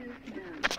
Bluetooth now.